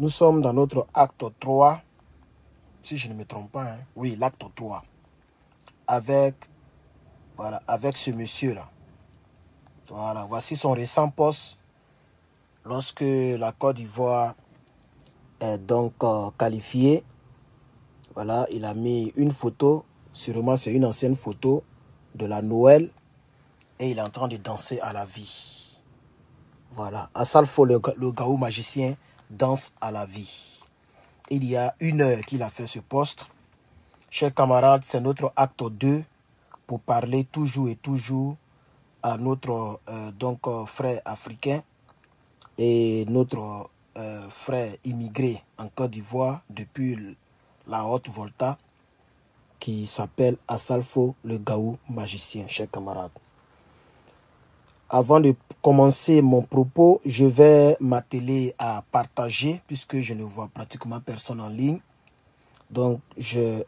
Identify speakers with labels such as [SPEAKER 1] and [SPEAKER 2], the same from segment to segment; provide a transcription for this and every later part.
[SPEAKER 1] Nous sommes dans notre acte 3, si je ne me trompe pas, hein. oui, l'acte 3, avec, voilà, avec ce monsieur-là. Voilà, voici son récent poste lorsque la Côte d'Ivoire est donc euh, qualifiée. Voilà, il a mis une photo, sûrement c'est une ancienne photo de la Noël, et il est en train de danser à la vie. Voilà, Assalfo, le, le gaou magicien, danse à la vie. Il y a une heure qu'il a fait ce poste. Chers camarades, c'est notre acte 2 pour parler toujours et toujours à notre euh, euh, frère africain et notre euh, frère immigré en Côte d'Ivoire depuis la Haute Volta qui s'appelle Assalfo le Gaou magicien, chers camarades. Avant de commencer mon propos, je vais m'atteler à partager puisque je ne vois pratiquement personne en ligne. Donc,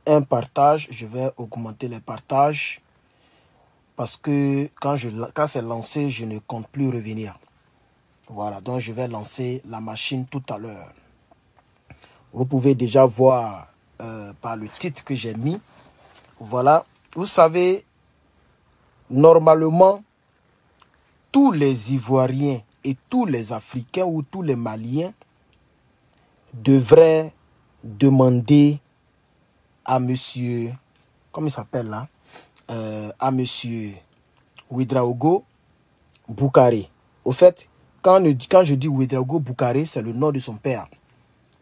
[SPEAKER 1] un partage, je vais augmenter les partages parce que quand, quand c'est lancé, je ne compte plus revenir. Voilà, donc je vais lancer la machine tout à l'heure. Vous pouvez déjà voir euh, par le titre que j'ai mis. Voilà, vous savez, normalement, tous les Ivoiriens et tous les Africains ou tous les Maliens devraient demander à monsieur, comment il s'appelle là, euh, à monsieur Ouidraogo Boukaré. Au fait, quand, je dis Ouidraogo Boukaré, c'est le nom de son père.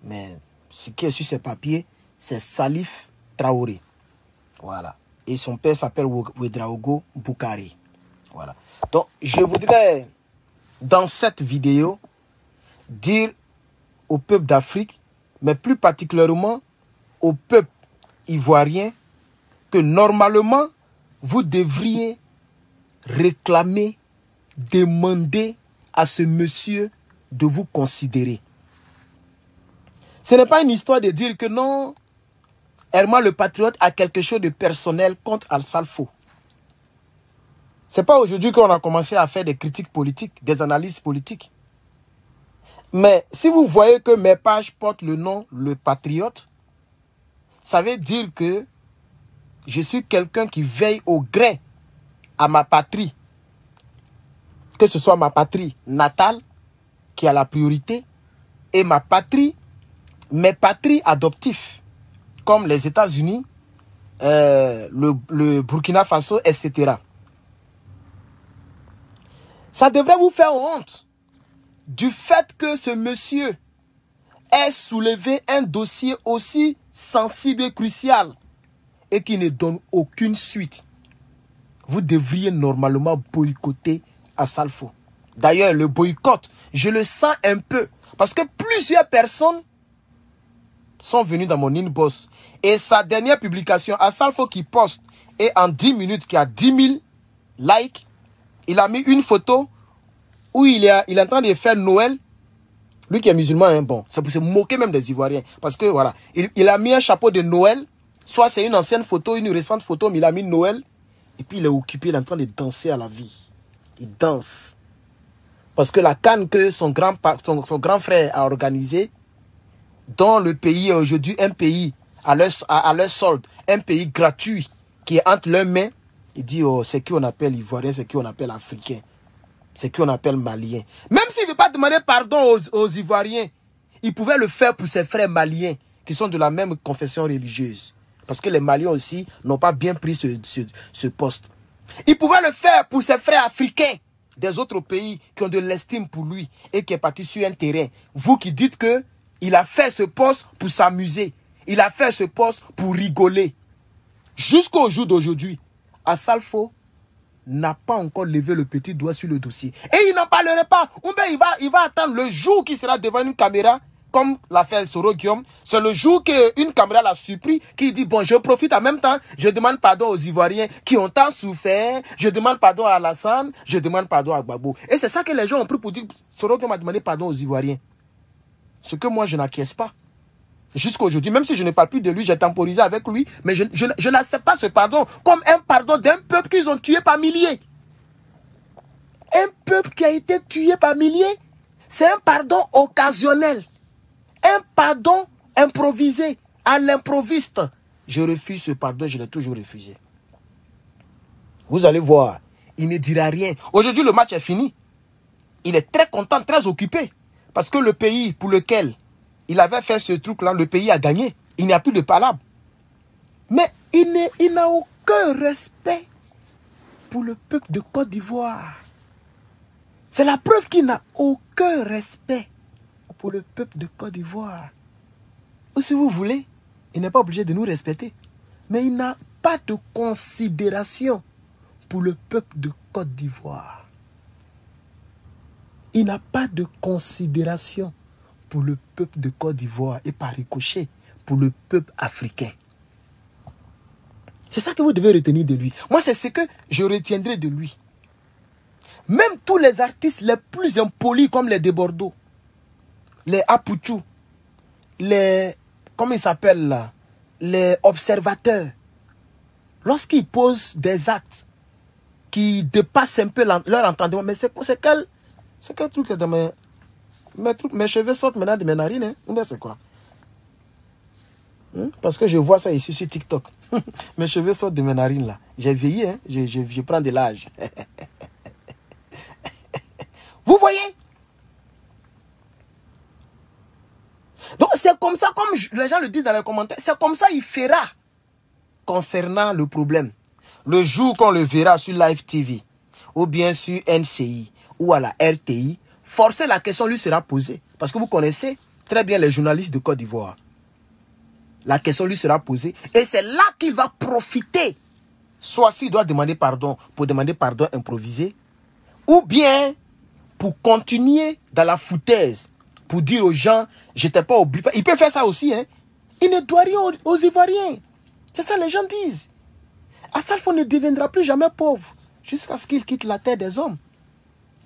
[SPEAKER 1] Mais ce qui est sur ses papiers, c'est Salif Traoré. Voilà. Et son père s'appelle Ouedraogo Boukaré. Voilà. Donc, je voudrais, dans cette vidéo, dire au peuple d'Afrique, mais plus particulièrement au peuple ivoirien, que normalement, vous devriez réclamer, demander à ce monsieur de vous considérer. Ce n'est pas une histoire de dire que non, Herman le patriote a quelque chose de personnel contre Al-Salfo. C'est pas aujourd'hui qu'on a commencé à faire des critiques politiques, des analyses politiques. Mais si vous voyez que mes pages portent le nom Le Patriote, ça veut dire que je suis quelqu'un qui veille au gré à ma patrie. Que ce soit ma patrie natale qui a la priorité et ma patrie, mes patries adoptives, comme les États-Unis, euh, le, le Burkina Faso, etc. Ça devrait vous faire honte du fait que ce monsieur ait soulevé un dossier aussi sensible et crucial et qui ne donne aucune suite. Vous devriez normalement boycotter Assalfo. D'ailleurs, le boycott, je le sens un peu. Parce que plusieurs personnes sont venues dans mon inbox. Et sa dernière publication, Assalfo qui poste, et en 10 minutes, qui a 10 000 likes, il a mis une photo où il est, il est en train de faire Noël. Lui qui est musulman, hein, bon, c'est pour se moquer même des Ivoiriens. Parce que voilà, il, a mis un chapeau de Noël. Soit c'est une ancienne photo, une récente photo, mais il a mis Noël. Et puis il est occupé, il est en train de danser à la vie. Il danse. Parce que la canne que son grand, son, son grand frère a organisée, dans le pays aujourd'hui un pays à leur, à leur solde, un pays gratuit qui est entre leurs mains, il dit, oh, c'est qui on appelle Ivoirien, c'est qui on appelle Africain, c'est qui on appelle Malien. Même s'il ne veut pas demander pardon aux, aux, Ivoiriens, il pouvait le faire pour ses frères maliens qui sont de la même confession religieuse. Parce que les Maliens aussi n'ont pas bien pris ce, ce, ce poste. Il pouvait le faire pour ses frères africains des autres pays qui ont de l'estime pour lui et qui est parti sur un terrain. Vous qui dites que il a fait ce poste pour s'amuser. Il a fait ce poste pour rigoler. Jusqu'au jour d'aujourd'hui, Assalfo n'a pas encore levé le petit doigt sur le dossier. Et il n'en parlerait pas. Oumbe, il va, il va attendre le jour qu'il sera devant une caméra, comme l'a fait Soro Guillaume. C'est le jour qu'une caméra l'a surpris, qui dit, bon, je profite en même temps, je demande pardon aux Ivoiriens qui ont tant souffert, je demande pardon à Alassane, je demande pardon à Gbagbo. Et c'est ça que les gens ont pris pour dire, Soro Guillaume a demandé pardon aux Ivoiriens. Ce que moi, je n'acquiesce pas. Jusqu'à aujourd'hui, même si je ne parle plus de lui, j'ai temporisé avec lui, mais je, je, je n'accepte pas ce pardon comme un pardon d'un peuple qu'ils ont tué par milliers. Un peuple qui a été tué par milliers, c'est un pardon occasionnel. Un pardon improvisé, à l'improviste. Je refuse ce pardon, je l'ai toujours refusé. Vous allez voir, il ne dira rien. Aujourd'hui, le match est fini. Il est très content, très occupé. Parce que le pays pour lequel il avait fait ce truc-là, le pays a gagné. Il n'y a plus de palabre. Mais il n'a aucun respect pour le peuple de Côte d'Ivoire. C'est la preuve qu'il n'a aucun respect pour le peuple de Côte d'Ivoire. Ou si vous voulez, il n'est pas obligé de nous respecter. Mais il n'a pas de considération pour le peuple de Côte d'Ivoire. Il n'a pas de considération pour le peuple de Côte d'Ivoire et par ricochet pour le peuple africain. C'est ça que vous devez retenir de lui. Moi, c'est ce que je retiendrai de lui. Même tous les artistes les plus impolis comme les de Bordeaux, les Apuchou, les, comment ils s'appellent là, les observateurs, lorsqu'ils posent des actes qui dépassent un peu leur entendement, mais c'est quel, quel truc de mes, cheveux sortent maintenant de mes narines, hein? c'est quoi? Hmm? Parce que je vois ça ici sur TikTok. Mes cheveux sortent de mes narines là. J'ai vieilli, hein? je, je, prends de l'âge. Vous voyez? Donc c'est comme ça, comme les gens le disent dans les commentaires, c'est comme ça il fera concernant le problème. Le jour qu'on le verra sur Live TV, ou bien sur NCI, ou à la RTI, forcément la question lui sera posée. Parce que vous connaissez très bien les journalistes de Côte d'Ivoire la question lui sera posée. Et c'est là qu'il va profiter. Soit s'il doit demander pardon pour demander pardon improvisé, ou bien pour continuer dans la foutaise, pour dire aux gens, j'étais pas obligé. Il peut faire ça aussi, hein. Il ne doit rien aux, Ivoiriens. C'est ça les gens disent. Assalfo ne deviendra plus jamais pauvre jusqu'à ce qu'il quitte la terre des hommes.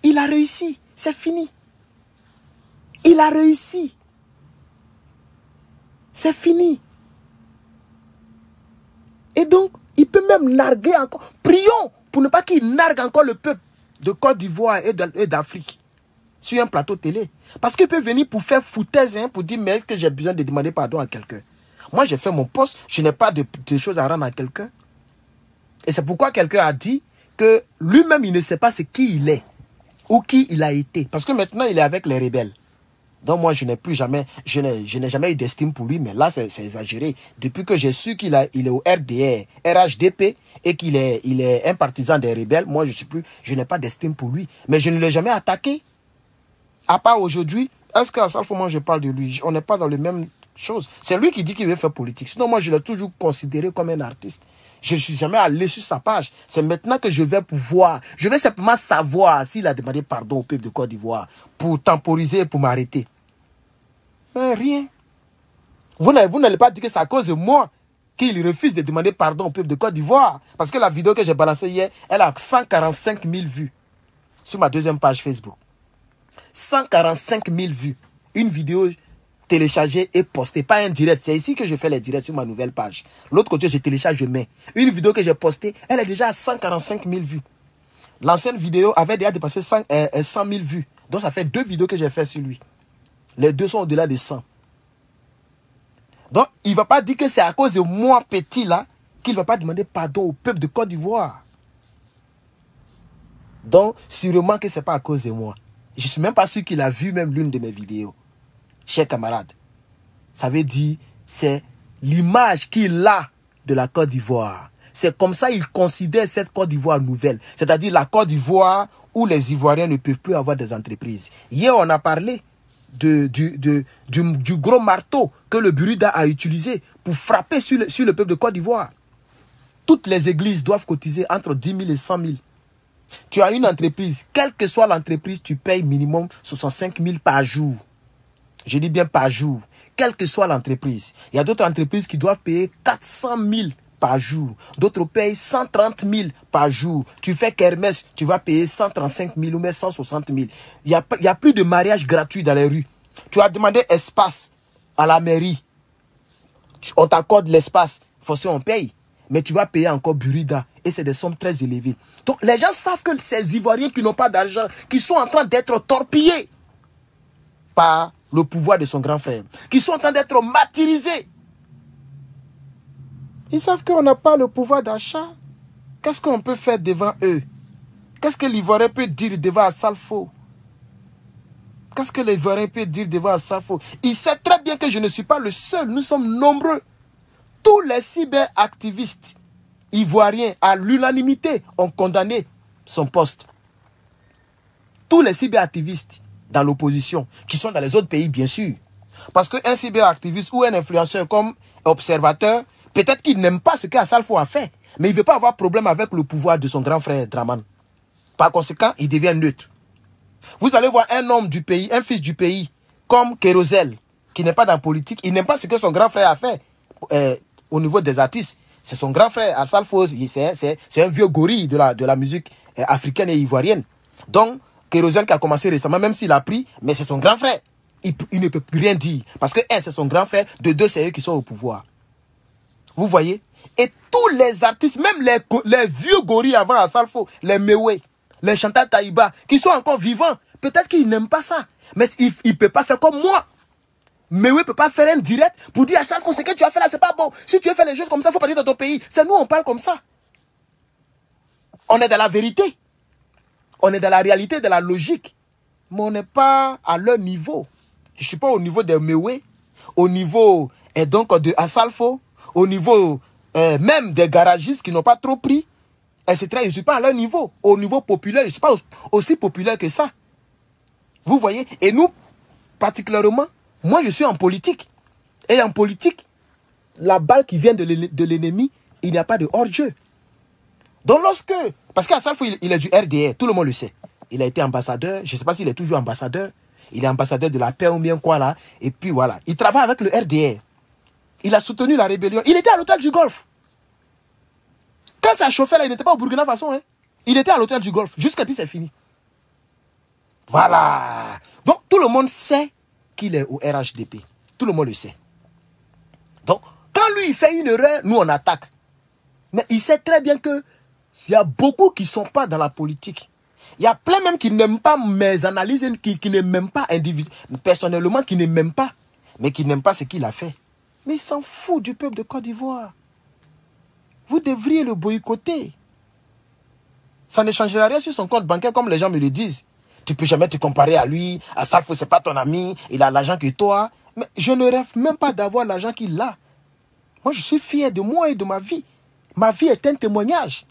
[SPEAKER 1] Il a réussi. C'est fini. Il a réussi. C'est fini. Et donc, il peut même narguer encore. Prions pour ne pas qu'il nargue encore le peuple de Côte d'Ivoire et d'Afrique sur un plateau télé. Parce qu'il peut venir pour faire foutaise, hein, pour dire mais que j'ai besoin de demander pardon à quelqu'un. Moi, j'ai fait mon poste, je n'ai pas de, choses à rendre à quelqu'un. Et c'est pourquoi quelqu'un a dit que lui-même, il ne sait pas ce qui il est ou qui il a été. Parce que maintenant, il est avec les rebelles. Donc moi, je n'ai plus jamais, je n'ai jamais eu d'estime pour lui, mais là, c'est exagéré. Depuis que j'ai su qu'il il est au RDR, RHDP, et qu'il est, il est un partisan des rebelles, moi, je suis plus, je n'ai pas d'estime pour lui. Mais je ne l'ai jamais attaqué. À part aujourd'hui, est-ce qu'à fois, moi, je parle de lui? On n'est pas dans le même chose. C'est lui qui dit qu'il veut faire politique. Sinon, moi, je l'ai toujours considéré comme un artiste. Je ne suis jamais allé sur sa page. C'est maintenant que je vais pouvoir, je vais simplement savoir s'il a demandé pardon au peuple de Côte d'Ivoire pour temporiser, pour m'arrêter. Rien. Vous n'allez pas dire que c'est à cause de moi qu'il refuse de demander pardon au peuple de Côte d'Ivoire. Parce que la vidéo que j'ai balancée hier, elle a 145 000 vues sur ma deuxième page Facebook. 145 000 vues. Une vidéo téléchargée et postée, pas un direct. C'est ici que je fais les directs sur ma nouvelle page. L'autre côté, je télécharge, je mets. Une vidéo que j'ai postée, elle est déjà à 145 000 vues. L'ancienne vidéo avait déjà dépassé 100, 000 euh, vues. Donc ça fait deux vidéos que j'ai fait sur lui. Les deux sont au-delà de 100. Donc, il ne va pas dire que c'est à cause de moi petit là qu'il ne va pas demander pardon au peuple de Côte d'Ivoire. Donc, sûrement que ce n'est pas à cause de moi. Je ne suis même pas sûr qu'il a vu même l'une de mes vidéos. Chers camarades, ça veut dire c'est l'image qu'il a de la Côte d'Ivoire. C'est comme ça qu'il considère cette Côte d'Ivoire nouvelle. C'est-à-dire la Côte d'Ivoire où les Ivoiriens ne peuvent plus avoir des entreprises. Hier, on a parlé du, gros marteau que le Burida a utilisé pour frapper sur le, sur le peuple de Côte d'Ivoire. Toutes les églises doivent cotiser entre 10 000 et 100 000. Tu as une entreprise, quelle que soit l'entreprise, tu payes minimum 65 000 par jour. Je dis bien par jour. Quelle que soit l'entreprise. Il y a d'autres entreprises qui doivent payer 400 000 par jour. D'autres payent 130 000 par jour. Tu fais Kermès, tu vas payer 135 000 ou même 160 000. Il n'y a, a plus de mariage gratuit dans les rues. Tu as demandé espace à la mairie. On t'accorde l'espace. Forcément, on paye. Mais tu vas payer encore Burida. Et c'est des sommes très élevées. Les gens savent que ces Ivoiriens qui n'ont pas d'argent, qui sont en train d'être torpillés par le pouvoir de son grand frère, qui sont en train d'être martyrisés. Ils savent qu'on n'a pas le pouvoir d'achat. Qu'est-ce qu'on peut faire devant eux? Qu'est-ce que l'Ivoirien peut dire devant Assalfo Qu'est-ce que l'Ivoirien peut dire devant Assalfo Il sait très bien que je ne suis pas le seul. Nous sommes nombreux. Tous les cyberactivistes ivoiriens, à l'unanimité, ont condamné son poste. Tous les cyberactivistes dans l'opposition, qui sont dans les autres pays, bien sûr. Parce qu'un cyberactiviste ou un influenceur comme observateur, peut-être qu'il n'aime pas ce qu'Assalfo a fait, mais il ne veut pas avoir problème avec le pouvoir de son grand frère Draman. Par conséquent, il devient neutre. Vous allez voir un homme du pays, un fils du pays, comme Kérosel, qui n'est pas dans la politique, il n'aime pas ce que son grand frère a fait euh, au niveau des artistes. C'est son grand frère, Assalfo, c'est un vieux gorille de la, de la musique euh, africaine et ivoirienne. Donc, Kérosène qui a commencé récemment, même s'il a pris, mais c'est son grand frère. Il, ne peut plus rien dire. Parce que, un, c'est son grand frère, de deux, c'est eux qui sont au pouvoir. Vous voyez? Et tous les artistes, même les, vieux gorilles avant Assalfo, les Mewe, les chanteurs Taïba, qui sont encore vivants, peut-être qu'ils n'aiment pas ça. Mais il ne peut pas faire comme moi. Mewe ne peut pas faire un direct pour dire à Salfo, ce que tu as fait là, c'est pas bon. Si tu veux faire les choses comme ça, il faut partir dans ton pays. C'est nous, on parle comme ça. On est dans la vérité. On est dans la réalité, de la logique. Mais on n'est pas à leur niveau. Je ne suis pas au niveau de Mewe, au niveau et donc de Asalfo, au niveau euh, même des garagistes qui n'ont pas trop pris, etc. Je ne suis pas à leur niveau. Au niveau populaire, je ne suis pas aussi populaire que ça. Vous voyez? Et nous, particulièrement, moi je suis en politique. Et en politique, la balle qui vient de l'ennemi, il n'y a pas de hors-jeu. Donc lorsque parce qu'à il, il est du RDR, tout le monde le sait. Il a été ambassadeur, je ne sais pas s'il est toujours ambassadeur. Il est ambassadeur de la paix ou bien quoi là. Et puis voilà, il travaille avec le RDR. Il a soutenu la rébellion. Il était à l'hôtel du Golfe. Quand ça chauffait là, il n'était pas au Burkina Faso. Hein. Il était à l'hôtel du Golfe. Jusqu'à puis c'est fini. Voilà. Donc tout le monde sait qu'il est au RHDP. Tout le monde le sait. Donc quand lui il fait une erreur, nous on attaque. Mais il sait très bien que il y a beaucoup qui ne sont pas dans la politique. Il y a plein même qui n'aiment pas mes analyses, qui, qui n'aiment pas personnellement, qui n'aiment pas, mais qui n'aiment pas ce qu'il a fait. Mais il s'en fout du peuple de Côte d'Ivoire. Vous devriez le boycotter. Ça ne changera rien sur son compte bancaire comme les gens me le disent. Tu peux jamais te comparer à lui, à Salfo, c'est pas ton ami, il a l'argent que toi. Mais je ne rêve même pas d'avoir l'argent qu'il a. Moi, je suis fier de moi et de ma vie. Ma vie est un témoignage.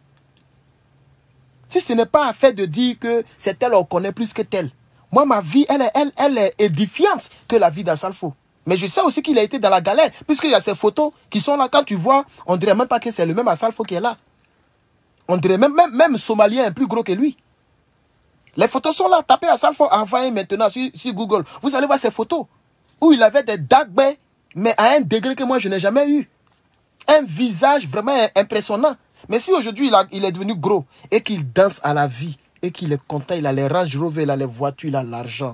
[SPEAKER 1] Si ce n'est pas un fait de dire que c'est elle, on connaît plus que tel. Moi, ma vie, elle, elle, elle est édifiante que la vie d'Assalfo. Mais je sais aussi qu'il a été dans la galère, puisqu'il y a ces photos qui sont là. Quand tu vois, on dirait même pas que c'est le même Assalfo qui est là. On dirait même, même, même Somalien est plus gros que lui. Les photos sont là. Tapez Assalfo, envoyez maintenant sur, sur, Google. Vous allez voir ces photos où il avait des dagues, mais à un degré que moi je n'ai jamais eu. Un visage vraiment impressionnant. Mais si aujourd'hui il, est devenu gros et qu'il danse à la vie et qu'il est content, il a les Range Rover, il a les voitures, il a l'argent.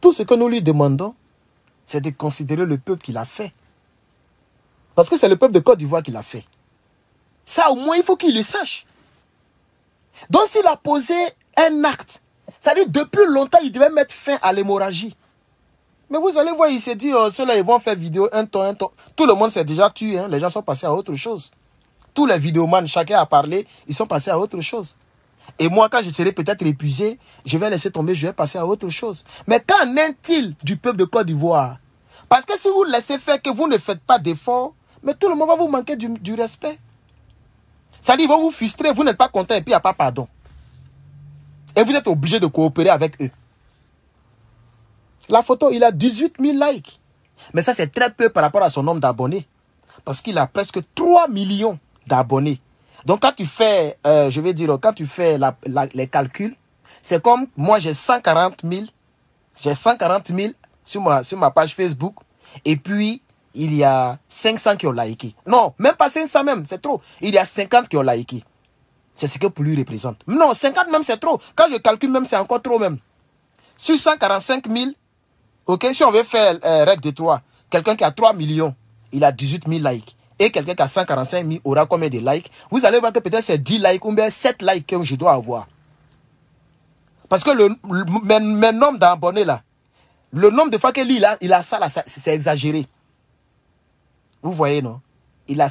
[SPEAKER 1] Tout ce que nous lui demandons, c'est de considérer le peuple qu'il a fait. Parce que c'est le peuple de Côte d'Ivoire qui l'a fait. Ça, au moins, il faut qu'il le sache. Donc, s'il a posé un acte, ça veut dire depuis longtemps, il devait mettre fin à l'hémorragie. Mais vous allez voir, il s'est dit, oh, ceux-là, ils vont faire vidéo un temps, un temps. Tout le monde s'est déjà tué, hein. les gens sont passés à autre chose. Tous les vidéomans, chacun a parlé, ils sont passés à autre chose. Et moi, quand je serai peut-être épuisé, je vais laisser tomber, je vais passer à autre chose. Mais qu'en est-il du peuple de Côte d'Ivoire? Parce que si vous laissez faire, que vous ne faites pas d'efforts, mais tout le monde va vous manquer du, respect. Ça dit, ils vont vous frustrer, vous n'êtes pas content et puis il n'y a pas pardon. Et vous êtes obligé de coopérer avec eux. La photo, il a 18 000 likes. Mais ça, c'est très peu par rapport à son nombre d'abonnés. Parce qu'il a presque 3 millions d'abonnés. Donc, quand tu fais, euh, je vais dire, quand tu fais les calculs, c'est comme moi, j'ai 140 000. J'ai 140 000 sur ma, page Facebook. Et puis, il y a 500 qui ont liké. Non, même pas 500 même, c'est trop. Il y a 50 qui ont liké. C'est ce que pour lui représente. Non, 50 même, c'est trop. Quand je calcule même, c'est encore trop même. Sur 145 000, Ok, si on veut faire euh, règle de 3, quelqu'un qui a 3 millions, il a 18 000 likes. Et quelqu'un qui a 145 000 aura combien de likes? Vous allez voir que peut-être c'est 10 likes ou bien 7 likes que je dois avoir. Parce que le, le d'abonnés là, le nombre de fois que lui, il a, il a ça là, c'est exagéré. Vous voyez, non? Il a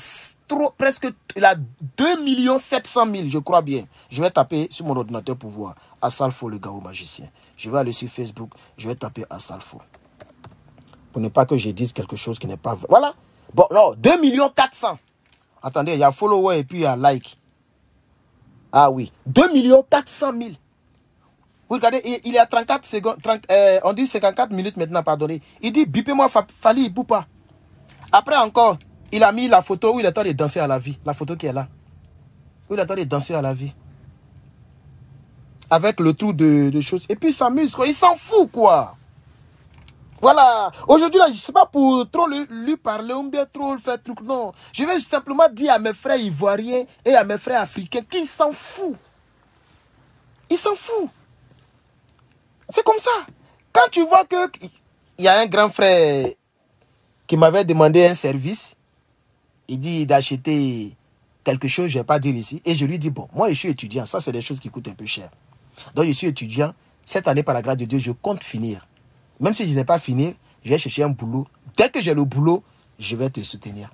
[SPEAKER 1] presque, il a 2 700 000, je crois bien. Je vais taper sur mon ordinateur pour voir. Asalfo, le au magicien. Je vais aller sur Facebook, je vais taper Asalfo. Pour ne pas que je dise quelque chose qui n'est pas vrai. Voilà. Bon, non, 2 400. Attendez, il y a follower et puis il y a like. Ah oui, 2 400 000. Vous regardez, il est à 34 secondes, euh, on dit 54 minutes maintenant, pardonnez. Il dit, bipez-moi Fali pas. Après encore, il a mis la photo où il attend de danser à la vie. La photo qui est là. Où il attend de danser à la vie. Avec le trou de, choses. Et puis il s'amuse, quoi. Il s'en fout, quoi. Voilà. Aujourd'hui, là, je sais pas pour trop lui, parler ou bien trop faire truc. Non. Je vais simplement dire à mes frères ivoiriens et à mes frères africains qu'ils s'en foutent. Ils s'en foutent. C'est comme ça. Quand tu vois que il y a un grand frère qui m'avait demandé un service, il dit d'acheter quelque chose, je ne vais pas dire ici, et je lui dis, bon, moi je suis étudiant, ça c'est des choses qui coûtent un peu cher. Donc je suis étudiant, cette année par la grâce de Dieu, je compte finir. Même si je n'ai pas fini, je vais chercher un boulot. Dès que j'ai le boulot, je vais te soutenir.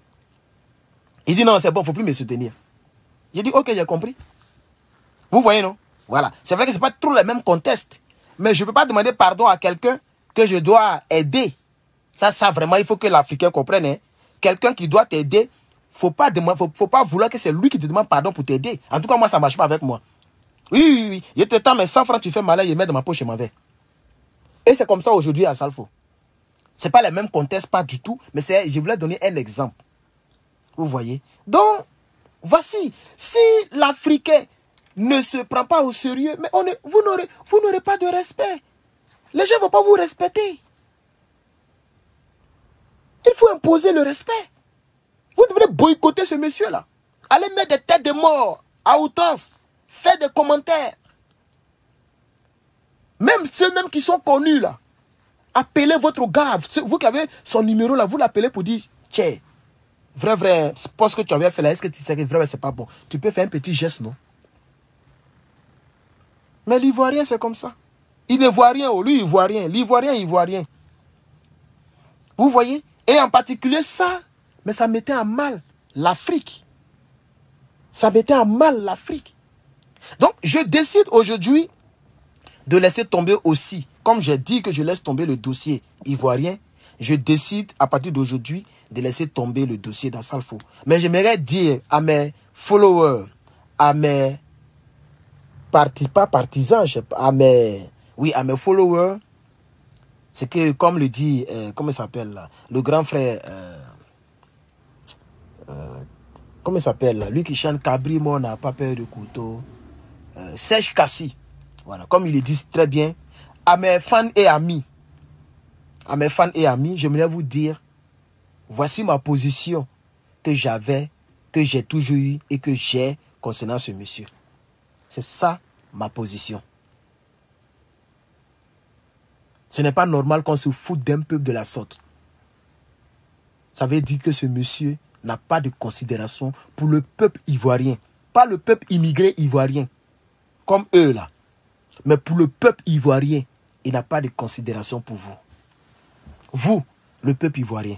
[SPEAKER 1] Il dit non, c'est bon, il ne faut plus me soutenir. J'ai dit, ok, j'ai compris. Vous voyez, non? Voilà. C'est vrai que ce n'est pas trop le même contexte. Mais je ne peux pas demander pardon à quelqu'un que je dois aider. Ça, ça vraiment, il faut que l'Africain comprenne. Hein. Quelqu'un qui doit t'aider, pas faut, faut pas vouloir que c'est lui qui te demande pardon pour t'aider. En tout cas, moi, ça ne marche pas avec moi. Oui, oui, oui. Il te temps, mais 100 francs, tu fais malin, il met dans ma poche et m'en vais. Et c'est comme ça aujourd'hui à Salfo. Ce n'est pas le même contexte, pas du tout, mais je voulais donner un exemple. Vous voyez Donc, voici, si l'Africain ne se prend pas au sérieux, mais on vous n'aurez pas de respect. Les gens ne vont pas vous respecter. Il faut imposer le respect. Vous devrez boycotter ce monsieur-là. Allez mettre des têtes de mort à outrance. Faites des commentaires. Même ceux-mêmes qui sont connus là. Appelez votre gars. Vous qui avez son numéro là, vous l'appelez pour dire Tiens, vrai, vrai, ce que tu avais fait là, est-ce que tu sais que vrai, c'est pas bon? Tu peux faire un petit geste, non? Mais l'Ivoirien, c'est comme ça. Il ne voit rien, oh, lui, il voit rien. L'Ivoirien, il voit rien. Vous voyez? Et en particulier ça, mais ça mettait en mal l'Afrique. Ça mettait en mal l'Afrique. Donc, je décide aujourd'hui de laisser tomber aussi, comme j'ai dit que je laisse tomber le dossier ivoirien, je décide à partir d'aujourd'hui de laisser tomber le dossier d'Assalfo. Mais j'aimerais dire à mes followers, à mes pas partisan, à mes, oui, à mes followers, c'est que, comme le dit, euh, comment il s'appelle le grand frère, euh, euh, comment il s'appelle lui qui chante Cabri, on n'a pas peur de couteau, Serge Cassi, voilà, comme il le dit très bien, à mes fans et amis, à mes fans et amis, j'aimerais vous dire, voici ma position que j'avais, que j'ai toujours eu et que j'ai concernant ce monsieur. C'est ça ma position. Ce n'est pas normal qu'on se foute d'un peuple de la sorte. Ça veut dire que ce monsieur n'a pas de considération pour le peuple ivoirien. Pas le peuple immigré ivoirien, comme eux là. Mais pour le peuple ivoirien, il n'a pas de considération pour vous. Vous, le peuple ivoirien.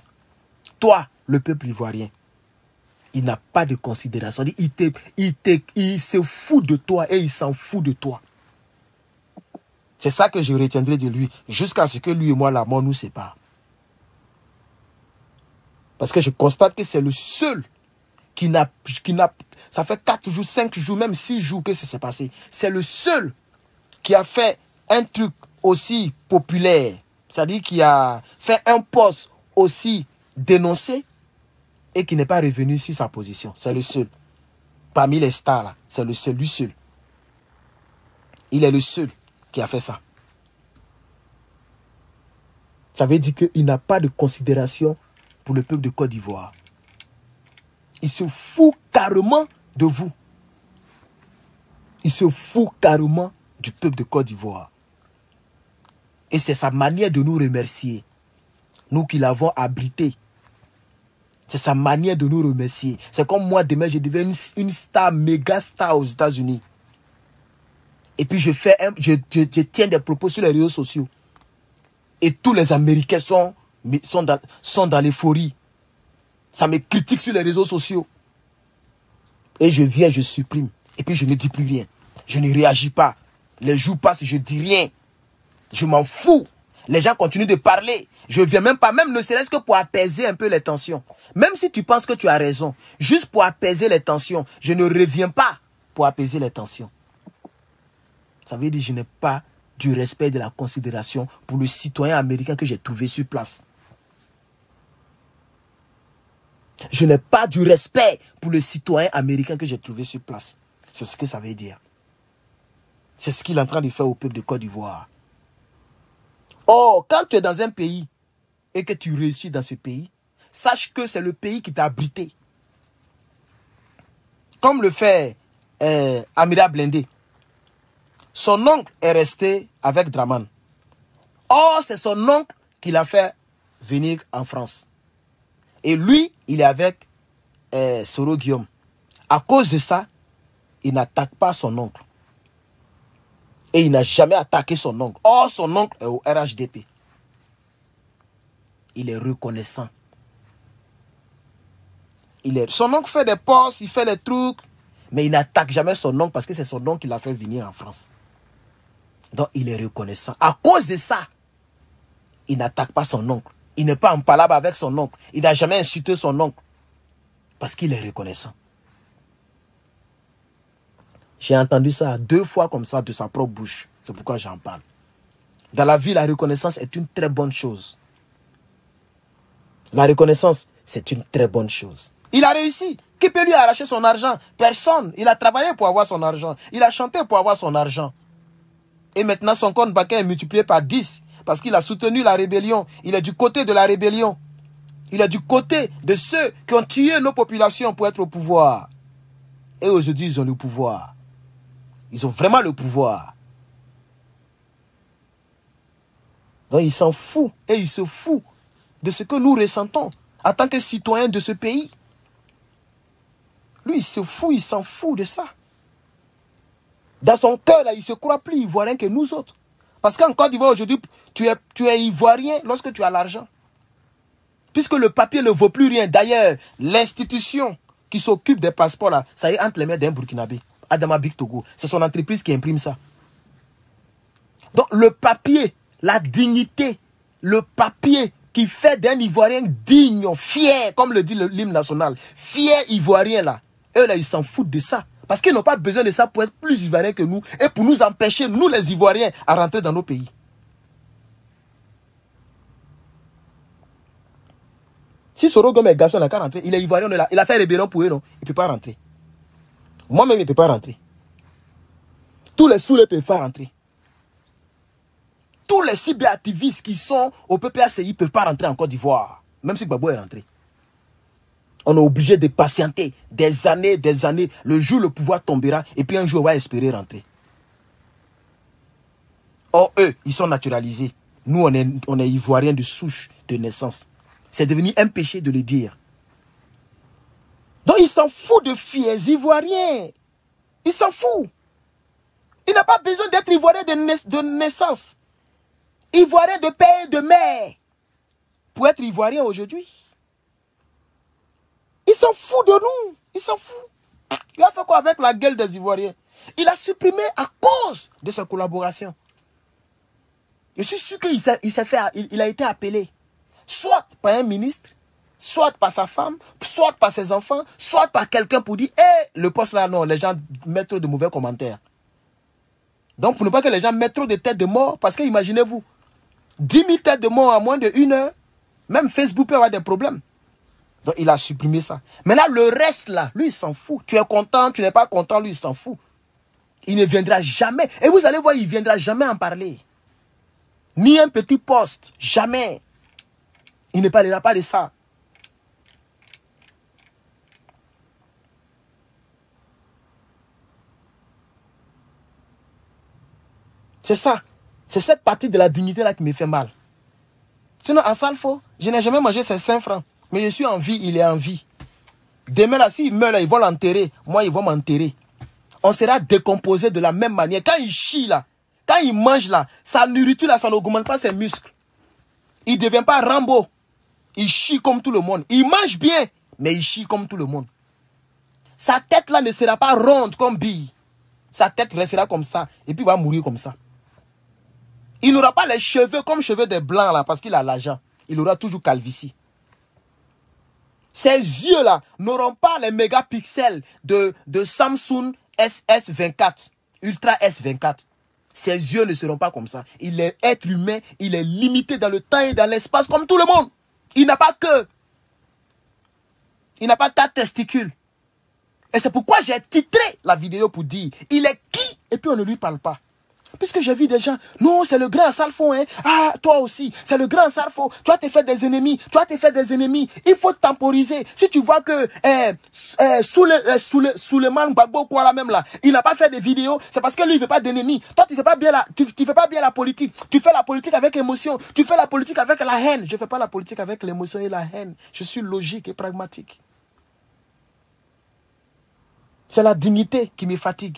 [SPEAKER 1] Toi, le peuple ivoirien il n'a pas de considération. Il, il, se fout de toi et il s'en fout de toi. C'est ça que je retiendrai de lui, jusqu'à ce que lui et moi, la mort nous sépare. Parce que je constate que c'est le seul qui ça fait 4 jours, 5 jours, même 6 jours que ça s'est passé. C'est le seul qui a fait un truc aussi populaire, c'est-à-dire qui a fait un poste aussi dénoncé et qui n'est pas revenu sur sa position. C'est le seul. Parmi les stars, c'est le seul, lui seul. Il est le seul qui a fait ça. Ça veut dire qu'il n'a pas de considération pour le peuple de Côte d'Ivoire. Il se fout carrément de vous. Il se fout carrément du peuple de Côte d'Ivoire. Et c'est sa manière de nous remercier. Nous qui l'avons abrité c'est sa manière de nous remercier. C'est comme moi, demain, je deviens une, star, méga star aux États-Unis. Et puis je, fais je, tiens des propos sur les réseaux sociaux. Et tous les Américains sont dans l'euphorie. Ça me critique sur les réseaux sociaux. Et je viens, je supprime. Et puis je ne dis plus rien. Je ne réagis pas. Les jours passent, je dis rien. Je m'en fous. Les gens continuent de parler. Je viens même pas, même ne serait-ce que pour apaiser un peu les tensions. Même si tu penses que tu as raison, juste pour apaiser les tensions, je ne reviens pas pour apaiser les tensions. Ça veut dire que je n'ai pas du respect de la considération pour le citoyen américain que j'ai trouvé sur place. Je n'ai pas du respect pour le citoyen américain que j'ai trouvé sur place. C'est ce que ça veut dire. C'est ce qu'il est en train de faire au peuple de Côte d'Ivoire. Or, quand tu es dans un pays et que tu réussis dans ce pays, sache que c'est le pays qui t'a abrité. Comme le fait euh, Amira Blendé. Son oncle est resté avec Draman. Or, c'est son oncle qui l'a fait venir en France. Et lui, il est avec euh, Soro Guillaume. À cause de ça, il n'attaque pas son oncle. Et il n'a jamais attaqué son oncle. Or, son oncle est au RHDP. Il est reconnaissant. Il est, son oncle fait des postes, il fait des trucs, mais il n'attaque jamais son oncle parce que c'est son oncle qui l'a fait venir en France. Donc il est reconnaissant. À cause de ça, il n'attaque pas son oncle. Il n'est pas en palabre avec son oncle. Il n'a jamais insulté son oncle. Parce qu'il est reconnaissant. J'ai entendu ça deux fois comme ça de sa propre bouche. C'est pourquoi j'en parle. Dans la vie, la reconnaissance est une très bonne chose. La reconnaissance, c'est une très bonne chose. Il a réussi. Qui peut lui arracher son argent? Personne. Il a travaillé pour avoir son argent. Il a chanté pour avoir son argent. Et maintenant, son compte bancaire est multiplié par 10 parce qu'il a soutenu la rébellion. Il est du côté de la rébellion. Il est du côté de ceux qui ont tué nos populations pour être au pouvoir. Et aujourd'hui, ils ont le pouvoir. Ils ont vraiment le pouvoir. Donc, il s'en fout. Et il se fout de ce que nous ressentons en tant que citoyens de ce pays. Lui, il se fout, il s'en fout de ça. Dans son cœur, là, il se croit plus ivoirien que nous autres. Parce qu'en Côte d'Ivoire, aujourd'hui, tu es, tu es ivoirien lorsque tu as l'argent. Puisque le papier ne vaut plus rien. D'ailleurs, l'institution qui s'occupe des passeports, là, ça est entre les mains d'un Burkinabé, Adama Big Togo. C'est son entreprise qui imprime ça. Donc, le papier, la dignité, le papier qui fait d'un Ivoirien digne, fier, comme le dit l'hymne national, fier Ivoirien, là, eux, là, ils s'en foutent de ça. Parce qu'ils n'ont pas besoin de ça pour être plus ivoiriens que nous et pour nous empêcher, nous les Ivoiriens, à rentrer dans nos pays. Si Sorogom est garçon, il n'a qu'à rentrer. Il est ivoirien, il a fait rébellion pour eux, non? Il ne peut pas rentrer. Moi-même, il ne peut pas rentrer. Tous les sous ne peuvent pas rentrer. Tous les cyberactivistes qui sont au PPACI ne peuvent pas rentrer en Côte d'Ivoire. Même si Babo est rentré. On est obligé de patienter des années, des années. Le jour, le pouvoir tombera et puis un jour, on va espérer rentrer. Or, eux, ils sont naturalisés. Nous, on est, on est ivoiriens de souche, de naissance. C'est devenu un péché de le dire. Donc, ils s'en foutent de fiers ivoiriens. Ils s'en foutent. Il n'a pas besoin d'être ivoirien de, naissance. Ivoirien de père et de mère. Pour être ivoirien aujourd'hui. Il s'en fout de nous. Il s'en fout. Il a fait quoi avec la gueule des Ivoiriens? Il a supprimé à cause de sa collaboration. Je suis sûr qu'il s'est fait, il, a été appelé. Soit par un ministre, soit par sa femme, soit par ses enfants, soit par quelqu'un pour dire, hé, le poste là, non, les gens mettent trop de mauvais commentaires. Donc, pour ne pas que les gens mettent trop de têtes de mort, parce que imaginez-vous, 10 000 têtes de mort en moins de une heure, même Facebook peut avoir des problèmes. Donc il a supprimé ça. Là, le reste là, lui, il s'en fout. Tu es content, tu n'es pas content, lui, il s'en fout. Il ne viendra jamais. Et vous allez voir, il ne viendra jamais en parler. Ni un petit poste. Jamais. Il ne parlera pas de ça. C'est ça. C'est cette partie de la dignité là qui me fait mal. Sinon, en Salfo, je n'ai jamais mangé ces 5 francs. Mais je suis en vie, il est en vie. Demain, là, s'il meurt, là, ils vont l'enterrer. Moi, ils vont m'enterrer. on sera décomposé de la même manière. Quand il chie là, quand il mange là, sa nourriture là, ça n'augmente pas ses muscles. Il ne devient pas Rambo. Il chie comme tout le monde. Il mange bien, mais il chie comme tout le monde. Sa tête là ne sera pas ronde comme bille. Sa tête restera comme ça. Et puis il va mourir comme ça. Il n'aura pas les cheveux comme cheveux des blancs là parce qu'il a l'argent. Il aura toujours calvitie. Ses yeux là n'auront pas les mégapixels de, de Samsung SS24, Ultra S24. Ses yeux ne seront pas comme ça. Il est être humain, il est limité dans le temps et dans l'espace comme tout le monde. Il n'a pas que. Il n'a pas quatre testicules. Et c'est pourquoi j'ai titré la vidéo pour dire, il est qui? Et puis on ne lui parle pas. Puisque j'ai vu des gens, non, c'est le grand Salfo, hein. Ah, toi aussi, c'est le grand Salfo. Tu as te fait des ennemis, tu as te fait des ennemis. Il faut temporiser. Si tu vois que eh, eh, sous eh, sous sous même là, il n'a pas fait de vidéos, c'est parce que lui, il veut pas d'ennemis. Toi, tu fais pas bien la, tu, tu fais pas bien la politique. Tu fais la politique avec émotion. Tu fais la politique avec la haine. Je fais pas la politique avec l'émotion et la haine. Je suis logique et pragmatique. C'est la dignité qui me fatigue.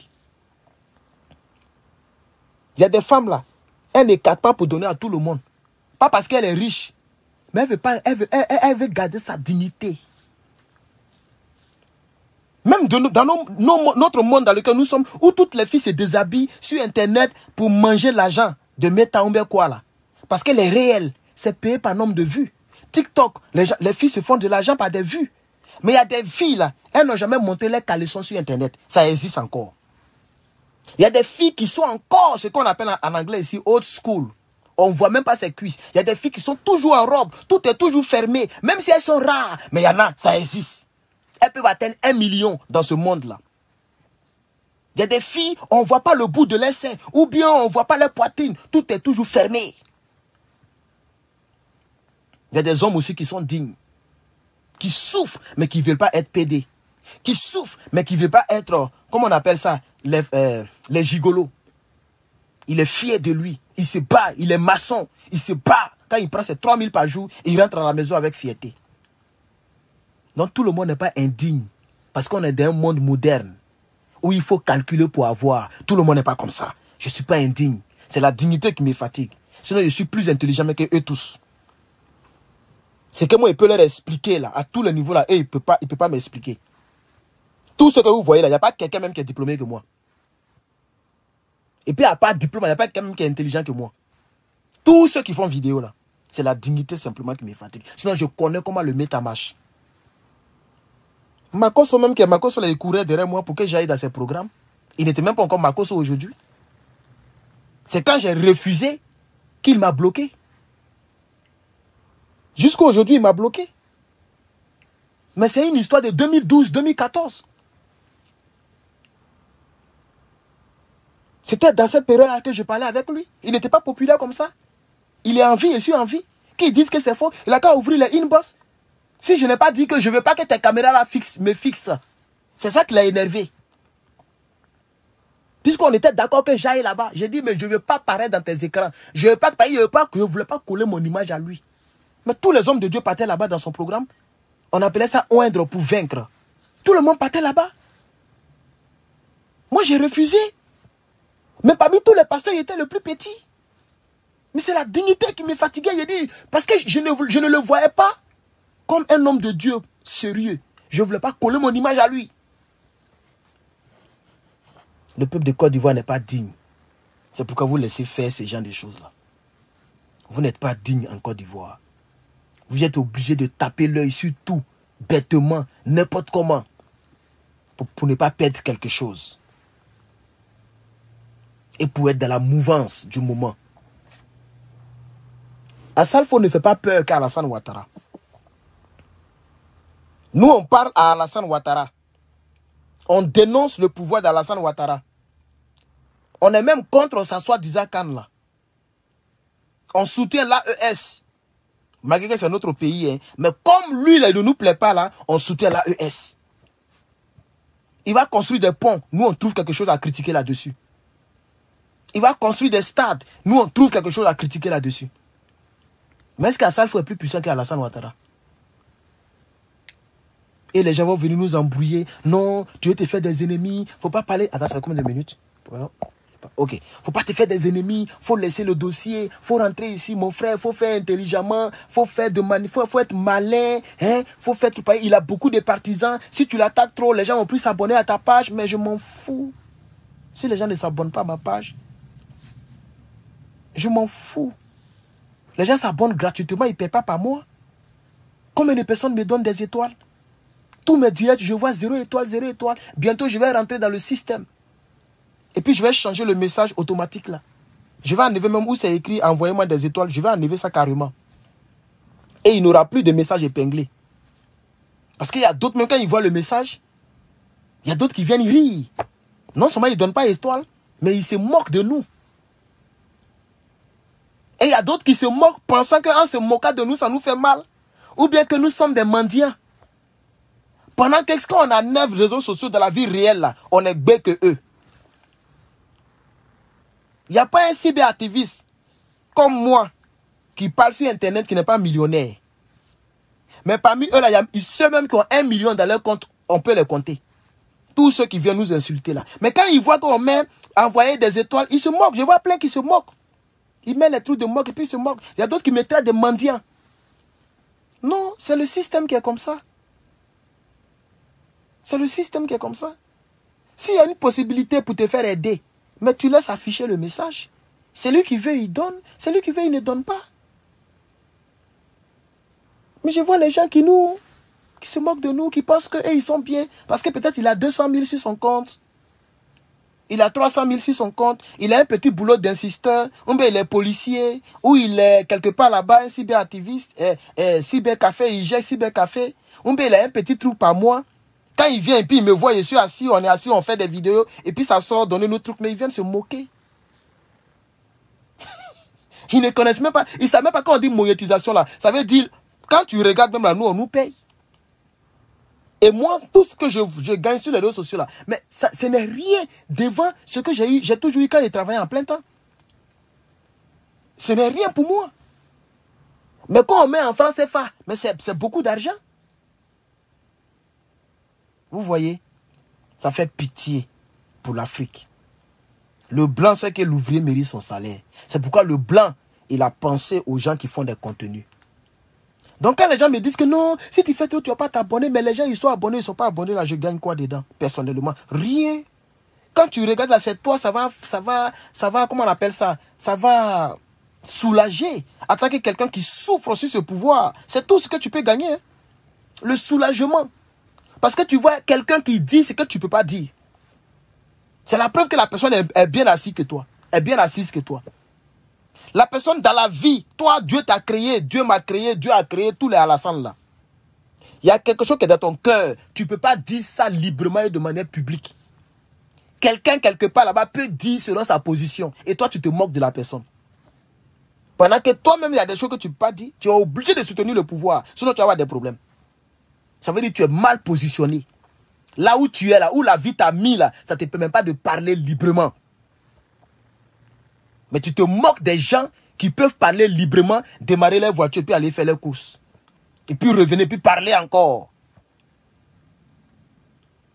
[SPEAKER 1] Il y a des femmes là, elle n'écarte pas pour donner à tout le monde. Pas parce qu'elle est riche, mais elle veut, pas, garder sa dignité. Même dans notre monde dans lequel nous sommes, où toutes les filles se déshabillent sur Internet pour manger l'argent de Meta quoi là. Parce qu'elle est réelle. C'est payé par nombre de vues. TikTok, les, les filles se font de l'argent par des vues. Mais il y a des filles là, elles n'ont jamais monté les caleçons sur Internet. Ça existe encore. Il y a des filles qui sont encore ce qu'on appelle en anglais ici old school. On ne voit même pas ses cuisses. Il y a des filles qui sont toujours en robe. Tout est toujours fermé. Même si elles sont rares. Mais il y en a, ça existe. Elles peuvent atteindre un million dans ce monde-là. Il y a des filles, on ne voit pas le bout de l'essai. Ou bien on ne voit pas leur poitrine. Tout est toujours fermé. Il y a des hommes aussi qui sont dignes. Qui souffrent, mais qui ne veulent pas être pédés. Qui souffrent, mais qui ne veulent pas être, comment on appelle ça? Les, euh, les gigolos. Il est fier de lui. Il se bat. Il est maçon. Il se bat. Quand il prend ses 3000 par jour, il rentre à la maison avec fierté. Donc tout le monde n'est pas indigne. Parce qu'on est dans un monde moderne. Où il faut calculer pour avoir. Tout le monde n'est pas comme ça. Je ne suis pas indigne. C'est la dignité qui me fatigue. Sinon, je suis plus intelligent que eux tous. C'est que moi, il peut leur expliquer là, à tous les niveaux là, et il ne peut pas, pas m'expliquer. Tout ce que vous voyez là, il n'y a pas quelqu'un même qui est diplômé que moi. Et puis, à part diplôme, il n'y a pas quelqu'un qui est intelligent que moi. Tous ceux qui font vidéo là, c'est la dignité simplement qui me fatigue. Sinon, je connais comment le méta marche. Makoso même, que Makoso là, il courait derrière moi pour que j'aille dans ses programmes. Il n'était même pas encore Makoso aujourd'hui. C'est quand j'ai refusé qu'il m'a bloqué. Jusqu'à aujourd'hui, il m'a bloqué. Mais c'est une histoire de 2012-2014. C'était dans cette période-là que je parlais avec lui. Il n'était pas populaire comme ça. Il est en vie, je suis en vie. Qu'ils disent que c'est faux, il a qu'à ouvrir les inbox. Si je n'ai pas dit que je ne veux pas que tes caméras là me fixent, c'est ça qui l'a énervé. Puisqu'on était d'accord que j'aille là-bas, j'ai dit, mais je ne veux pas paraître dans tes écrans. Je ne veux pas, je ne voulais pas coller mon image à lui. Mais tous les hommes de Dieu partaient là-bas dans son programme. On appelait ça oindre pour vaincre. Tout le monde partait là-bas. Moi, j'ai refusé. Mais parmi tous les pasteurs, il était le plus petit. Mais c'est la dignité qui me fatiguait. Il dit, parce que je ne, je ne le voyais pas comme un homme de Dieu sérieux. Je ne voulais pas coller mon image à lui. Le peuple de Côte d'Ivoire n'est pas digne. C'est pourquoi vous laissez faire ce genre de choses-là. Vous n'êtes pas digne en Côte d'Ivoire. Vous êtes obligé de taper l'œil sur tout, bêtement, n'importe comment, pour, pour ne pas perdre quelque chose et pour être dans la mouvance du moment. Assalfo ne fait pas peur qu'à Alassane Ouattara. Nous, on parle à Alassane Ouattara. On dénonce le pouvoir d'Alassane Ouattara. On est même contre sa soi-disant là. On soutient l'AES. Malgré que c'est notre pays. Hein. Mais comme lui, il ne nous plaît pas là, on soutient l'AES. Il va construire des ponts. Nous, on trouve quelque chose à critiquer là-dessus. Il va construire des stades. Nous, on trouve quelque chose à critiquer là-dessus. Mais est-ce qu'Assalfo est plus puissant qu'Alassane Ouattara? Et les gens vont venir nous embrouiller. Non, tu veux te faire des ennemis. Faut pas parler. Attends, ça fait combien de minutes? Ok. Faut pas te faire des ennemis. Faut laisser le dossier. Faut rentrer ici, mon frère. Faut faire intelligemment. Faut faire de mani faut, faut, être malin. Hein? Faut faire tout Il a beaucoup de partisans. Si tu l'attaques trop, les gens vont plus s'abonner à ta page. Mais je m'en fous. Si les gens ne s'abonnent pas à ma page, je m'en fous. Les gens s'abonnent gratuitement. Ils ne paient pas par moi. Combien de personnes me donnent des étoiles? Tous mes directs, je vois 0 étoile, 0 étoile. Bientôt, je vais rentrer dans le système. Et puis je vais changer le message automatique là. Je vais enlever même où c'est écrit envoyez-moi des étoiles. Je vais enlever ça carrément. Et il n'aura plus de message épinglé. Parce qu'il y a d'autres, même quand ils voient le message, il y a d'autres qui viennent rire. Non seulement ils ne donnent pas étoiles, mais ils se moquent de nous. Et il y a d'autres qui se moquent pensant qu'en se moquant de nous, ça nous fait mal. Ou bien que nous sommes des mendiants. Pendant qu'on a neuf réseaux sociaux de la vie réelle, là, on est bête que eux. Il n'y a pas un cyberactiviste comme moi qui parle sur Internet qui n'est pas millionnaire. Mais parmi eux, là, il y a ceux même qui ont un million dans leur compte, on peut les compter. Tous ceux qui viennent nous insulter là. Mais quand ils voient qu'on met envoyer des étoiles, ils se moquent. Je vois plein qui se moquent. Ils mettent les trucs de moque et puis ils se moquent. Il y a d'autres qui me traitent de mendiants. Non, c'est le système qui est comme ça. C'est le système qui est comme ça. S'il y a une possibilité pour te faire aider, mais tu laisses afficher le message. Celui qui veut, il donne. Celui qui veut, il ne donne pas. Mais je vois les gens qui nous, qui se moquent de nous, qui pensent qu'ils ils sont bien. Parce que peut-être il a 200 000 sur son compte. Il a 300 000 sur son compte. Il a un petit boulot d'insisteur. Ou il est policier. Ou il est quelque part là-bas, un cyberactiviste. Eh, eh, cybercafé, il gère cybercafé. Ou bien il a un petit trou par mois. Quand il vient et puis il me voit, je suis assis, on est assis, on fait des vidéos, et puis ça sort, donner nos trucs, mais ils viennent se moquer. ils ne connaissent même pas, ils ne savent même pas quand on dit monétisation là. Ça veut dire, quand tu regardes même là, nous, on nous paye. Et moi, tout ce que je, gagne sur les réseaux sociaux là, mais ça, ce n'est rien devant ce que j'ai eu, j'ai toujours eu quand j'ai travaillé en plein temps. Ce n'est rien pour moi. Mais quand on met en France CFA, mais c'est beaucoup d'argent. Vous voyez Ça fait pitié pour l'Afrique. Le blanc sait que l'ouvrier mérite son salaire. C'est pourquoi le blanc, il a pensé aux gens qui font des contenus. Donc quand les gens me disent que non, si tu fais tout, tu vas pas t'abonner, mais les gens, ils sont abonnés, ils sont pas abonnés, là, je gagne quoi dedans Personnellement, rien. Quand tu regardes là, c'est toi, ça va, ça va, ça va, comment on appelle ça? Ça va soulager. Attaquer quelqu'un qui souffre sur ce pouvoir. C'est tout ce que tu peux gagner. Hein. Le soulagement. Parce que tu vois quelqu'un qui dit ce que tu ne peux pas dire. C'est la preuve que la personne est, bien assise que toi. Est bien assise que toi. La personne dans la vie, toi, Dieu t'a créé, Dieu m'a créé, Dieu a créé tous les Alassane là. Il y a quelque chose qui est dans ton cœur. Tu ne peux pas dire ça librement et de manière publique. Quelqu'un quelque part là-bas peut dire selon sa position. Et toi, tu te moques de la personne. Pendant que toi-même, il y a des choses que tu ne peux pas dire, tu es obligé de soutenir le pouvoir. Sinon, tu vas avoir des problèmes. Ça veut dire que tu es mal positionné. Là où tu es, là où la vie t'a mis, là, ça ne te permet pas de parler librement. Mais tu te moques des gens qui peuvent parler librement, démarrer leur voiture, puis aller faire leurs courses. Et puis revenir, puis parler encore.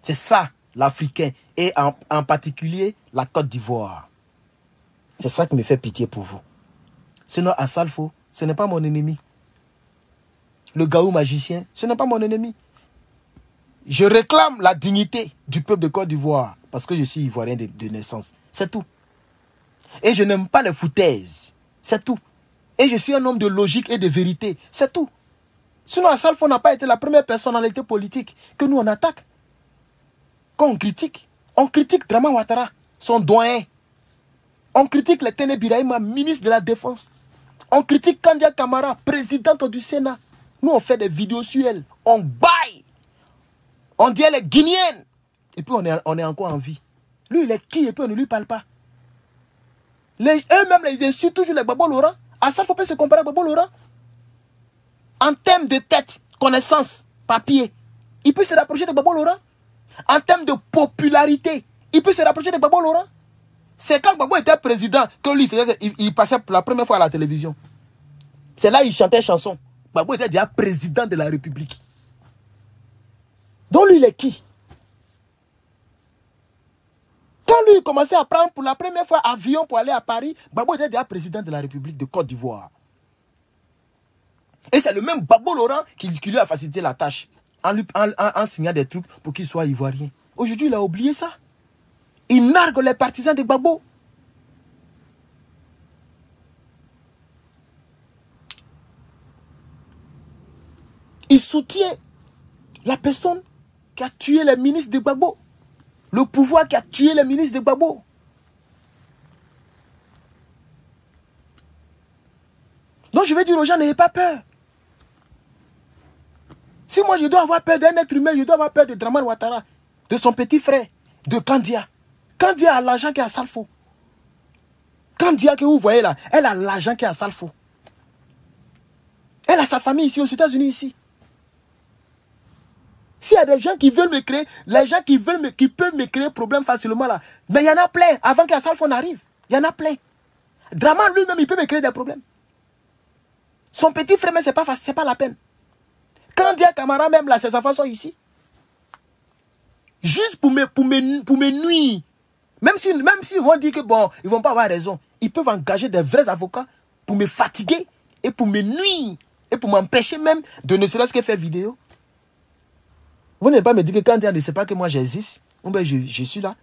[SPEAKER 1] C'est ça, l'Africain. Et en, particulier, la Côte d'Ivoire. C'est ça qui me fait pitié pour vous. Sinon, Assalfo, ce n'est pas mon ennemi le gaou magicien, ce n'est pas mon ennemi. Je réclame la dignité du peuple de Côte d'Ivoire parce que je suis ivoirien de, naissance. C'est tout. Et je n'aime pas les foutaises. C'est tout. Et je suis un homme de logique et de vérité. C'est tout. Sinon, Assalfo n'a pas été la première personnalité politique que nous on attaque. Quand on critique, on critique Drama Ouattara, son doyen. On critique les Ténébiraïma, ministre de la Défense. On critique Kandia Kamara, présidente du Sénat. Nous, on fait des vidéos sur elle. On baille. On dit elle est guinéenne. Et puis, on est, on est encore en vie. Lui, il est qui? Et puis, on ne lui parle pas. Eux-mêmes, ils insultent toujours les Babo Laurent. À ça, il ne faut pas se comparer à Babo Laurent. En termes de tête, connaissance, papier, il peut se rapprocher de Babo Laurent. En termes de popularité, il peut se rapprocher de Babo Laurent. C'est quand Babo était président que lui, il, il passait pour la première fois à la télévision. C'est là qu'il chantait chanson. Babou était déjà président de la République. Donc lui, il est qui? Quand lui commençait à prendre pour la première fois avion pour aller à Paris, Babo était déjà président de la République de Côte d'Ivoire. Et c'est le même Babo Laurent qui, lui a facilité la tâche en, en, signant des trucs pour qu'il soit ivoirien. Aujourd'hui, il a oublié ça. Il nargue les partisans de Babo. Il soutient la personne qui a tué les ministres de Babo. Le pouvoir qui a tué les ministres de Babo. Donc je vais dire aux gens, n'ayez pas peur. Si moi je dois avoir peur d'un être humain, je dois avoir peur de Draman Ouattara, de son petit frère, de Kandia. Kandia a l'argent qui est à Salfo. Kandia que vous voyez là, elle a l'argent qui est à Salfo. Elle a sa famille ici aux États-Unis ici. S'il y a des gens qui veulent me créer, les gens qui veulent me, qui peuvent me créer problème facilement là, mais il y en a plein avant que la Salfo n'arrive. Il y en a plein. Draman lui-même, il peut me créer des problèmes. Son petit frère, mais ce n'est pas, pas la peine. Quand Dia Camara même là, ses enfants sont ici. Juste pour me, pour me, pour me nuire. Même si, même s'ils vont dire que bon, ils vont pas avoir raison. Ils peuvent engager des vrais avocats pour me fatiguer et pour me nuire. Et pour m'empêcher même de ne serait-ce que faire vidéo. Vous n'allez pas me dire que quand elle ne sait pas que moi j'existe, je, je, suis là.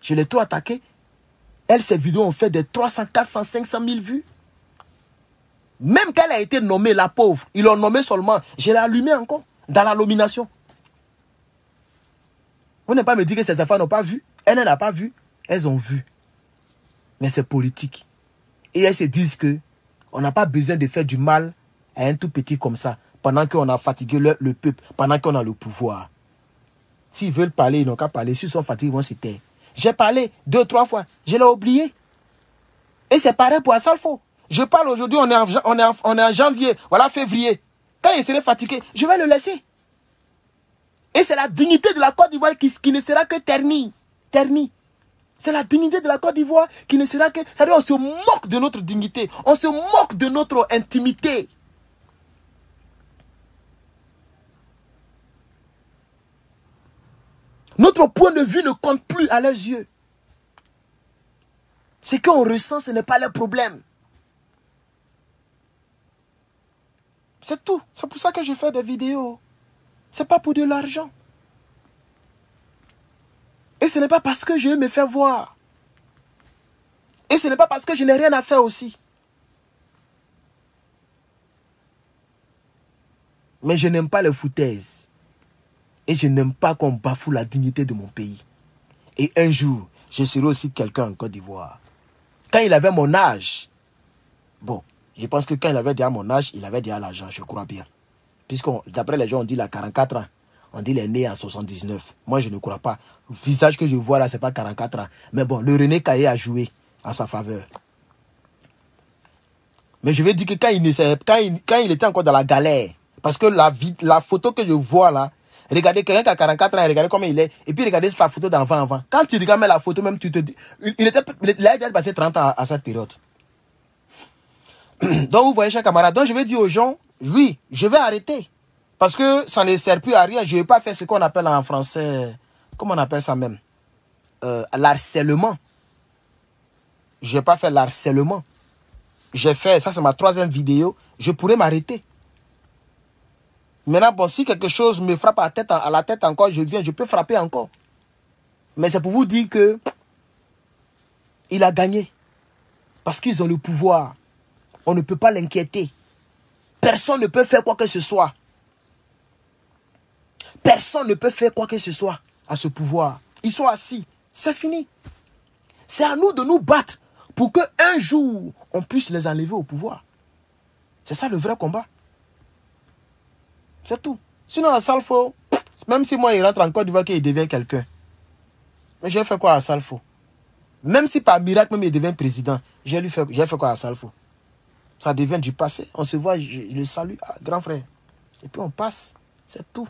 [SPEAKER 1] Je l'ai tout attaqué. Elle, ses vidéos ont fait des 300, 400, 500 000 vues. Même qu'elle a été nommée la pauvre, ils l'ont nommée seulement. Je l'ai allumée encore dans la nomination. Vous n'allez pas me dire que ces enfants n'ont pas vu. Elles n'ont pas vu. Elles ont vu. Mais c'est politique. Et elles se disent que on n'a pas besoin de faire du mal à un tout petit comme ça pendant qu'on a fatigué le, peuple, pendant qu'on a le pouvoir. S'ils veulent parler, ils n'ont qu'à parler. S'ils sont fatigués, ils vont se. J'ai parlé deux, trois fois. Je l'ai oublié. Et c'est pareil pour Asalfo. Je parle aujourd'hui, on, est en, on, est on janvier, voilà février. Quand il serait fatigué, je vais le laisser. Et c'est la dignité de la Côte d'Ivoire qui, qui, ne sera que ternie. Ternie. C'est la dignité de la Côte d'Ivoire qui ne sera que... C'est-à-dire on se moque de notre dignité. On se moque de notre intimité. Notre point de vue ne compte plus à leurs yeux. Ce qu'on ressent, ce n'est pas le problème. C'est tout. C'est pour ça que je fais des vidéos. C'est pas pour de l'argent. Et ce n'est pas parce que je veux me faire voir. Et ce n'est pas parce que je n'ai rien à faire aussi. Mais je n'aime pas les foutaises. Et je n'aime pas qu'on bafoue la dignité de mon pays. Et un jour, je serai aussi quelqu'un en Côte d'Ivoire. Quand il avait mon âge, bon, je pense que quand il avait déjà mon âge, il avait déjà l'argent, je crois bien. Puisque d'après les gens, on dit a 44 ans. On dit qu'il est né en 79. Moi, je ne crois pas. Le visage que je vois là, ce n'est pas 44 ans. Mais bon, le René Caillé a joué en sa faveur. Mais je vais dire que quand il, il, il était encore dans la galère, parce que la photo que je vois là, Regardez quelqu'un qui a 44 ans, regardez comment il est. Et puis regardez sa photo d'enfant avant. Quand tu regardes la photo, même tu te dis. Il, était, il a passé 30 ans à, cette période. Donc vous voyez, chers camarades. Donc je vais dire aux gens, oui, je vais arrêter. Parce que ça ne sert plus à rien. Je ne vais pas faire ce qu'on appelle en français. Comment on appelle ça même? Euh, L'harcèlement. Je ne vais pas faire l'harcèlement. J'ai fait, ça c'est ma troisième vidéo. Je pourrais m'arrêter. Maintenant, bon, si quelque chose me frappe à la tête, encore, je viens, je peux frapper encore. Mais c'est pour vous dire que il a gagné. Parce qu'ils ont le pouvoir. On ne peut pas l'inquiéter. Personne ne peut faire quoi que ce soit. Personne ne peut faire quoi que ce soit à ce pouvoir. Ils sont assis. C'est fini. C'est à nous de nous battre pour qu'un jour, on puisse les enlever au pouvoir. C'est ça le vrai combat. C'est tout. Sinon, à Salfo, même si moi, il rentre en Côte d'Ivoire qu'il devient quelqu'un. Mais j'ai fait quoi à Salfo? Même si par miracle, même il devient président, j'ai fait, quoi à Salfo? Ça devient du passé. On se voit, je, le salue, ah, grand frère. Et puis on passe. C'est tout.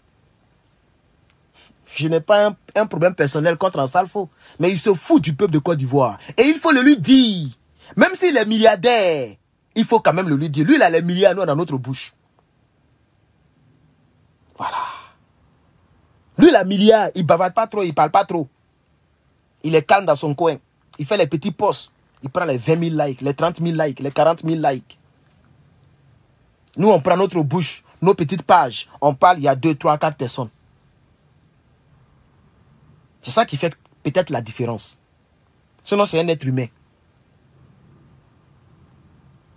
[SPEAKER 1] Je n'ai pas un, problème personnel contre un Salfo. Mais il se fout du peuple de Côte d'Ivoire. Et il faut le lui dire. Même s'il est milliardaire, il faut quand même le lui dire. Lui, il a les milliards, nous, dans notre bouche. Lui, il a milliard, il bavarde pas trop, il parle pas trop. Il est calme dans son coin. Il fait les petits posts. Il prend les 20 000 likes, les 30 000 likes, les 40 000 likes. Nous, on prend notre bouche, nos petites pages. On parle, il y a 2, 3, 4 personnes. C'est ça qui fait peut-être la différence. Sinon, c'est un être humain.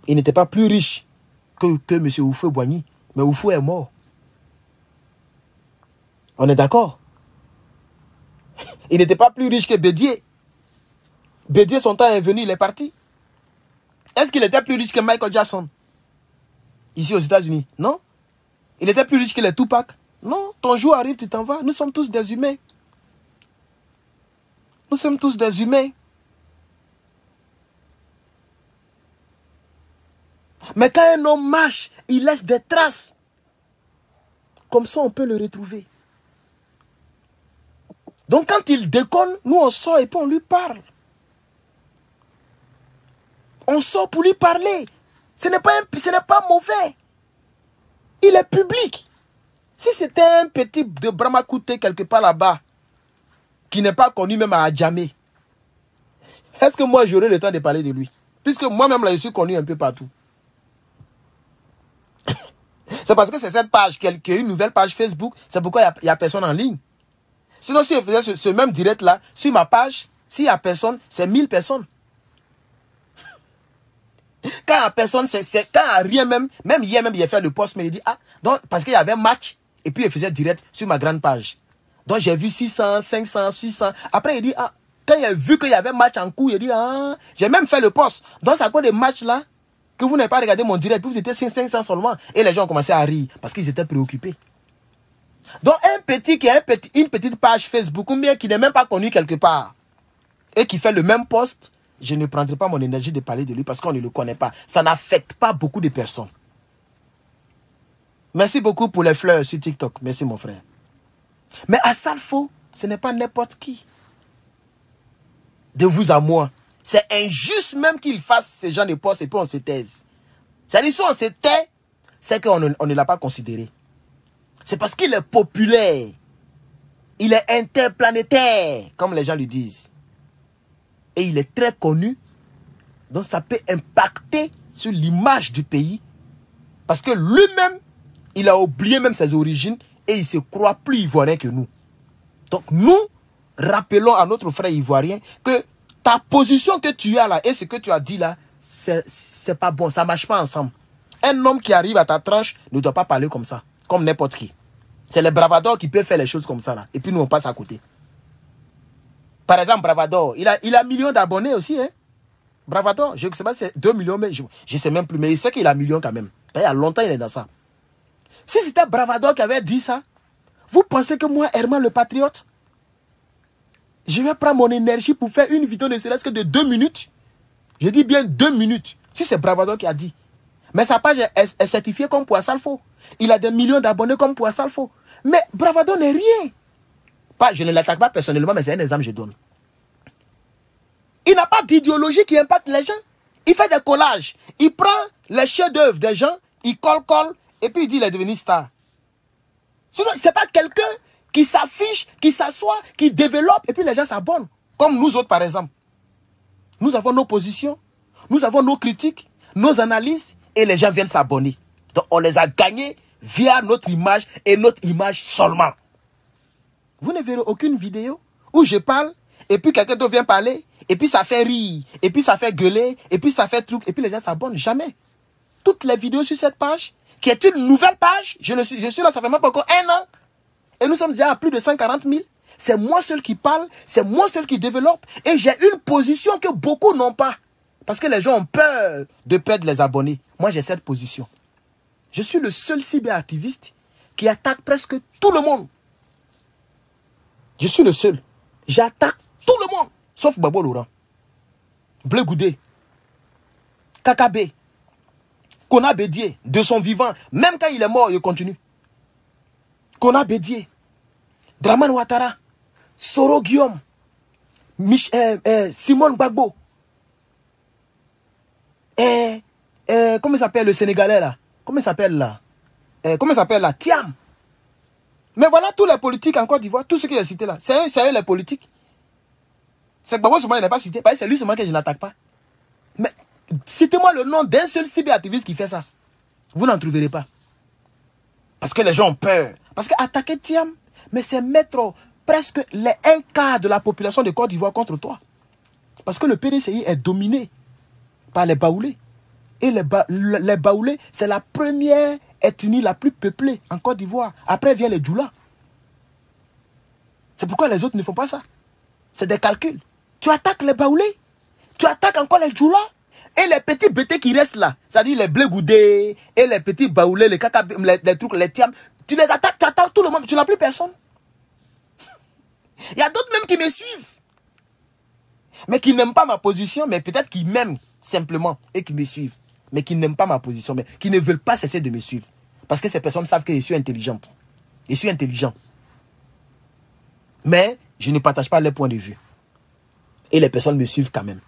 [SPEAKER 1] Il n'était pas plus riche que, que M. Oufou Boigny. Mais Oufou est mort. On est d'accord? Il n'était pas plus riche que Bédier. Bédier, son temps est venu, il est parti. Est-ce qu'il était plus riche que Michael Jackson? Ici aux États-Unis Non. Il était plus riche que les Tupac? Non. Ton jour arrive, tu t'en vas. Nous sommes tous des humains. Nous sommes tous des humains. Mais quand un homme marche, il laisse des traces. Comme ça, on peut le retrouver. Donc quand il déconne, nous on sort et puis on lui parle. On sort pour lui parler. Ce n'est pas, mauvais. Il est public. Si c'était un petit de Bramakouté quelque part là-bas, qui n'est pas connu même à Adjamé, est-ce que moi j'aurais le temps de parler de lui? Puisque moi-même là, je suis connu un peu partout. c'est parce que c'est cette page qui est une nouvelle page Facebook. C'est pourquoi il n'y a, personne en ligne. Sinon, si je faisais ce, même direct là, sur ma page, s'il n'y a personne, c'est 1000 personnes. Quand a personne, c'est quand a rien même, même hier même, a fait le post, mais il dit, ah, donc, parce qu'il y avait un match, et puis il faisait direct sur ma grande page. Donc j'ai vu 600, 500, 600. Après, il dit, ah, quand il a vu qu'il y avait match en cours, il dit, ah, j'ai même fait le post. Donc c'est à cause des matchs là, que vous n'avez pas regardé mon direct, puis vous étiez 500 seulement. Et les gens ont commencé à rire, parce qu'ils étaient préoccupés. Donc un petit qui a une petite page Facebook, ou bien qui n'est même pas connu quelque part, et qui fait le même post, je ne prendrai pas mon énergie de parler de lui parce qu'on ne le connaît pas. Ça n'affecte pas beaucoup de personnes. Merci beaucoup pour les fleurs sur TikTok. Merci mon frère. Mais à Salfo, ce n'est pas n'importe qui. De vous à moi. C'est injuste même qu'il fasse ce genre de poste et puis on se taise. C'est-à-dire, si on se tait, c'est qu'on ne l'a pas considéré. C'est parce qu'il est populaire. Il est interplanétaire, comme les gens lui disent. Et il est très connu. Donc ça peut impacter sur l'image du pays. Parce que lui-même, il a oublié même ses origines et il se croit plus ivoirien que nous. Donc nous, rappelons à notre frère ivoirien que ta position que tu as là et ce que tu as dit là, c'est pas bon, ça marche pas ensemble. Un homme qui arrive à ta tranche ne doit pas parler comme ça, comme n'importe qui. C'est les bravadors qui peuvent faire les choses comme ça là. Et puis nous on passe à côté. Par exemple, Bravador, il a, il a d'abonnés aussi. Hein? Bravador, je ne sais pas si c'est 2 millions, mais je ne sais même plus. Mais il sait qu'il a millions quand même. Il y a longtemps, il est dans ça. Si c'était Bravador qui avait dit ça, vous pensez que moi, Herman le patriote, je vais prendre mon énergie pour faire une vidéo ne serait-ce que de 2 minutes? Je dis bien 2 minutes. Si c'est Bravador qui a dit. Mais sa page est, certifiée comme Poissalfo. Il a des millions d'abonnés comme Poissalfo. Mais Bravador n'est rien. Pas, je ne l'attaque pas personnellement, mais c'est un exemple que je donne. Il n'a pas d'idéologie qui impacte les gens. Il fait des collages. Il prend les chefs-d'œuvre des gens, il colle, colle, et puis il dit qu'il est devenu star. Sinon, ce n'est pas quelqu'un qui s'affiche, qui s'assoit, qui développe, et puis les gens s'abonnent. Comme nous autres, par exemple. Nous avons nos positions, nous avons nos critiques, nos analyses, et les gens viennent s'abonner. Donc, on les a gagnés via notre image et notre image seulement. Vous ne verrez aucune vidéo où je parle et puis quelqu'un d'autre vient parler et puis ça fait rire et puis ça fait gueuler et puis ça fait truc et puis les gens s'abonnent. Jamais. Toutes les vidéos sur cette page, qui est une nouvelle page, je, suis, je suis là, ça fait même pas encore un an. Et nous sommes déjà à plus de 140 000. C'est moi seul qui parle, c'est moi seul qui développe. Et j'ai une position que beaucoup n'ont pas. Parce que les gens ont peur de perdre les abonnés. Moi, j'ai cette position. Je suis le seul cyberactiviste qui attaque presque tout le monde. Je suis le seul. J'attaque tout le monde, sauf Babo Laurent. Blé Goudé, Kakabé, Kona Bédier, de son vivant. Même quand il est mort, il continue. Kona Bédier, Draman Ouattara, Soro Guillaume, Mich eh, eh, Simone Gbagbo. Eh, comment il s'appelle le Sénégalais là? Comment il s'appelle là? Comment il s'appelle là? Tiam. Mais voilà tous les politiques en Côte d'Ivoire, tous ceux qui ont cité là, c'est eux, les politiques. C'est que moi, il n'est pas cité. C'est lui seulement que je n'attaque pas. Mais citez-moi le nom d'un seul cyberactiviste qui fait ça. Vous n'en trouverez pas. Parce que les gens ont peur. Parce qu'attaquer Tiam, mais c'est mettre presque les un quart de la population de Côte d'Ivoire contre toi. Parce que le PDCI est dominé par les Baoulés. Et les, Baoulés, c'est la première ethnie la plus peuplée en Côte d'Ivoire. Après vient les Djoula. C'est pourquoi les autres ne font pas ça. C'est des calculs. Tu attaques les Baoulés, tu attaques encore les Djoula, et les petits bêtés qui restent là, c'est-à-dire les blés goudés, et les petits baoulés, les caca, les, trucs, les tiams, tu les attaques, tu attaques tout le monde, tu n'as plus personne. Il y a d'autres même qui me suivent. Mais qui n'aiment pas ma position, mais peut-être qui m'aiment simplement et qui me suivent. Mais qui n'aiment pas ma position, mais qui ne veulent pas cesser de me suivre. Parce que ces personnes savent que je suis intelligente. Je suis intelligent. Mais je ne partage pas leurs points de vue. Et les personnes me suivent quand même.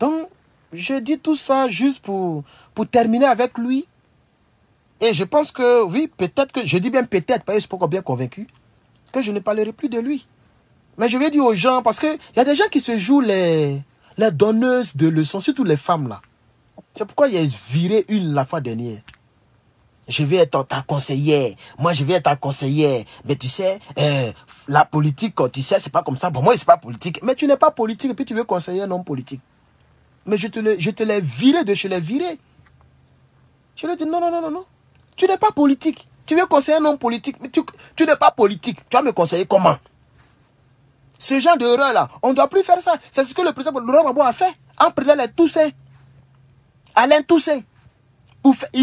[SPEAKER 1] Donc, je dis tout ça juste pour, pour terminer avec lui. Et je pense que, oui, peut-être que, je dis bien peut-être, parce que je suis pas encore bien convaincu, que je ne parlerai plus de lui. Mais je vais dire aux gens, parce qu'il y a des gens qui se jouent les, les donneuses de leçons, surtout les femmes là. C'est pourquoi il a viré une la fois dernière. Je vais être ta conseillère. Moi, je vais être ta conseillère. Mais tu sais, euh, la politique, quand tu sais, c'est pas comme ça. Bon, moi, c'est pas politique. Mais tu n'es pas politique et puis tu veux conseiller un homme politique. Mais je te l'ai, viré de chez les viré. Je lui ai dit non, non, non, non, non. Tu n'es pas politique. Tu veux conseiller un homme politique, mais tu, tu n'es pas politique. Tu vas me conseiller comment? Ce genre d'erreur-là, on ne doit plus faire ça. C'est ce que le président Laurent Gbagbo a fait en prenant les Toussaint. Alain Toussaint.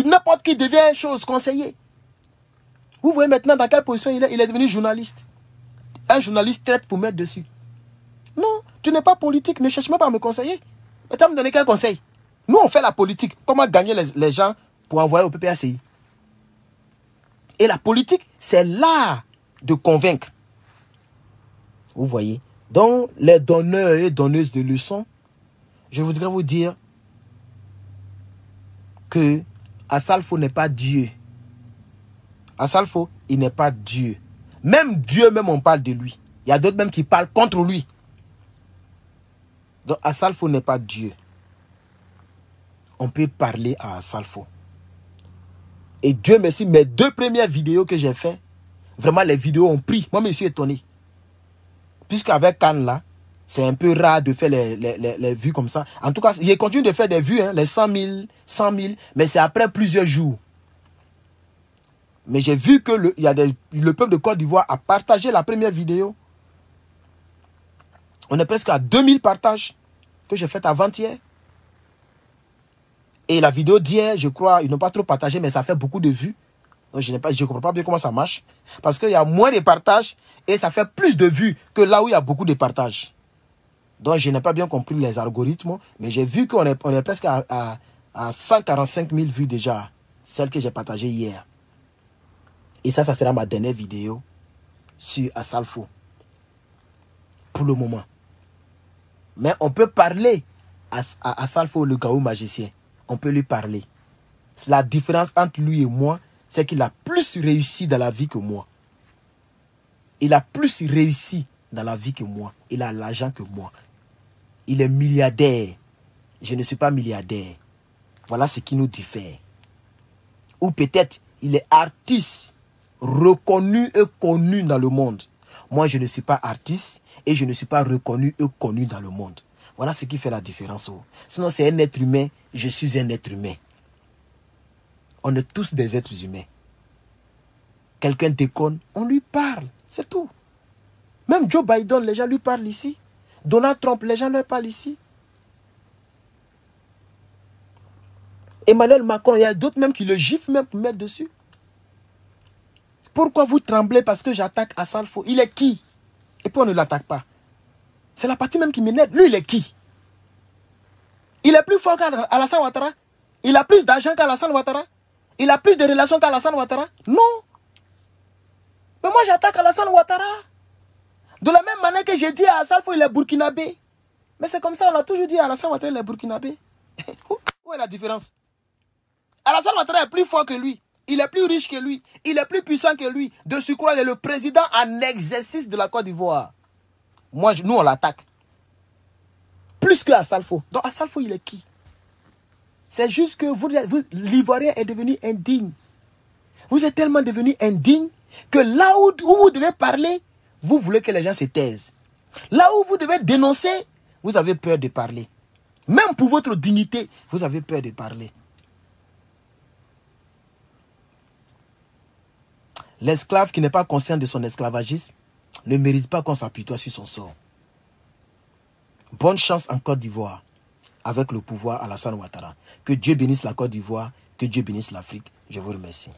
[SPEAKER 1] N'importe qui devient chose conseiller. Vous voyez maintenant dans quelle position il est. Il est devenu journaliste. Un journaliste traite pour mettre dessus. Non, tu n'es pas politique. Ne cherche pas à me conseiller. Mais tu vas me donner quel conseil? Nous, on fait la politique. Comment gagner les, gens pour envoyer au PPACI Et la politique, c'est l'art de convaincre. Vous voyez Donc, les donneurs et donneuses de leçons, je voudrais vous dire que Asalfo n'est pas Dieu. Asalfo, il n'est pas Dieu. Même Dieu, même on parle de lui. Il y a d'autres même qui parlent contre lui. Donc Asalfo n'est pas Dieu. On peut parler à Asalfo. Et Dieu merci, mes deux premières vidéos que j'ai fait, vraiment les vidéos ont pris. Moi, je suis étonné. Puisqu'avec Cannes là, c'est un peu rare de faire les, vues comme ça. En tout cas, il continue de faire des vues, hein, les 100 000, 100 000, mais c'est après plusieurs jours. Mais j'ai vu que le, peuple de Côte d'Ivoire a partagé la première vidéo. On est presque à 2000 partages que j'ai fait avant-hier. Et la vidéo d'hier, je crois, ils n'ont pas trop partagé, mais ça fait beaucoup de vues. Je ne comprends pas bien comment ça marche. Parce qu'il y a moins de partages et ça fait plus de vues que là où il y a beaucoup de partages. Donc je n'ai pas bien compris les algorithmes, mais j'ai vu qu'on est, on est presque à, à, 145 000 vues déjà, celle que j'ai partagée hier. Et ça, ça sera ma dernière vidéo sur Asalfo. Pour le moment. Mais on peut parler à, à, Salfo, le gaou magicien. On peut lui parler. La différence entre lui et moi, c'est qu'il a plus réussi dans la vie que moi. Il a plus réussi dans la vie que moi. Il a l'argent que moi. Il est milliardaire. Je ne suis pas milliardaire. Voilà ce qui nous diffère. Ou peut-être il est artiste, reconnu et connu dans le monde. Moi, je ne suis pas artiste et je ne suis pas reconnu et connu dans le monde. Voilà ce qui fait la différence. Sinon, c'est un être humain, je suis un être humain. On est tous des êtres humains. Quelqu'un déconne, on lui parle, c'est tout. Même Joe Biden, les gens lui parlent ici. Donald Trump, les gens lui parlent ici. Emmanuel Macron, il y a d'autres même qui le giflent même pour mettre dessus. Pourquoi vous tremblez parce que j'attaque Assalfo Il est qui? Et puis on ne l'attaque pas. C'est la partie même qui m'énerve. Lui, il est qui? Il est plus fort qu'Alassane Ouattara? Il a plus d'argent qu'Alassane Ouattara? Il a plus de relations qu'Alassane Ouattara? Non. Mais moi, j'attaque Alassane Ouattara. De la même manière que j'ai dit à Assalfo, il est burkinabé. Mais c'est comme ça, on a toujours dit à Alassane Ouattara, il est burkinabé. Où est la différence? Alassane Ouattara est plus fort que lui. il est plus riche que lui, il est plus puissant que lui. De surcroît, il est le président en exercice de la Côte d'Ivoire. Moi, nous, on l'attaque. Plus que Assalfo. Donc Assalfo, il est qui? C'est juste que vous, l'Ivoirien est devenu indigne. Vous êtes tellement devenu indigne que là où, vous devez parler, vous voulez que les gens se taisent. Là où vous devez dénoncer, vous avez peur de parler. Même pour votre dignité, vous avez peur de parler. L'esclave qui n'est pas conscient de son esclavagisme ne mérite pas qu'on s'appuie sur son sort. Bonne chance en Côte d'Ivoire avec le pouvoir Alassane Ouattara. Que Dieu bénisse la Côte d'Ivoire, que Dieu bénisse l'Afrique. Je vous remercie.